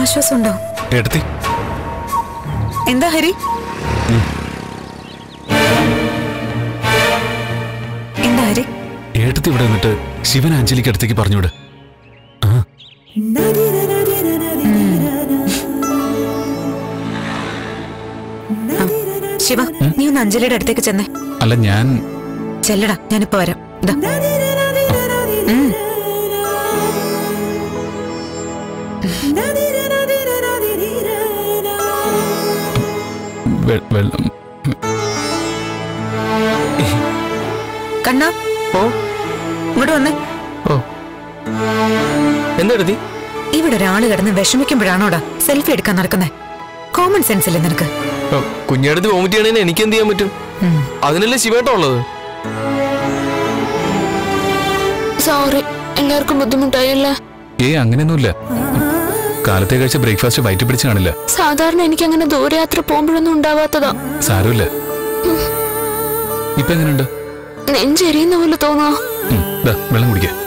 ആശ്വാസമുണ്ടോ എടുത്തി. എന്താ ഹരി? എന്താ ഹരി? എടുത്തി ഇവിടെ നിന്നിട്ട് ശിവൻ അഞ്ജലിക്ക് അടുത്തേക്ക് പറഞ്ഞൂടെ ശിവ നീ ഒന്ന് അഞ്ജലിയുടെ അടുത്തേക്ക് ചെന്നേ. അല്ല ഞാൻ ചെല്ലടാ ഞാനിപ്പോ വരാം. വെള്ളം. കണ്ണാ ഓ ഇങ്ങോട്ട് വന്നേ. ഓ എന്തെടുത്തി ഇവിടെ ഒരാൾ കിടന്ന് വിഷമിക്കുമ്പോഴാണോടാ സെൽഫി എടുക്കാൻ നടക്കുന്നേ? കോമൺ സെൻസ് ഇല്ല നിനക്ക്? കുഞ്ഞടുത്ത് വോമിറ്റ് ചെയ്യണേന് എനിക്ക് എന്ത് ചെയ്യാൻ പറ്റും. അതിനല്ലേ ശിവേട്ട ഉള്ളത്? സോറി എല്ലാവർക്കും ബുദ്ധിമുട്ടായല്ലേ? ഏ അങ്ങനെയൊന്നുമില്ല. കാലത്തെ കഴിച്ച ബ്രേക്ക്ഫാസ്റ്റ് വയറ്റി പിടിച്ച് കാണില്ല. സാധാരണ എനിക്ക് അങ്ങനെ ദൂരയാത്ര പോകുമ്പോഴൊന്നും ഉണ്ടാവാത്തതാ. സാരമില്ല. ഇപ്പൊ എങ്ങനെയുണ്ട് നെഞ്ചെരിയുന്ന പോലെ തോന്നാ. വെള്ളം കുടിക്കാം.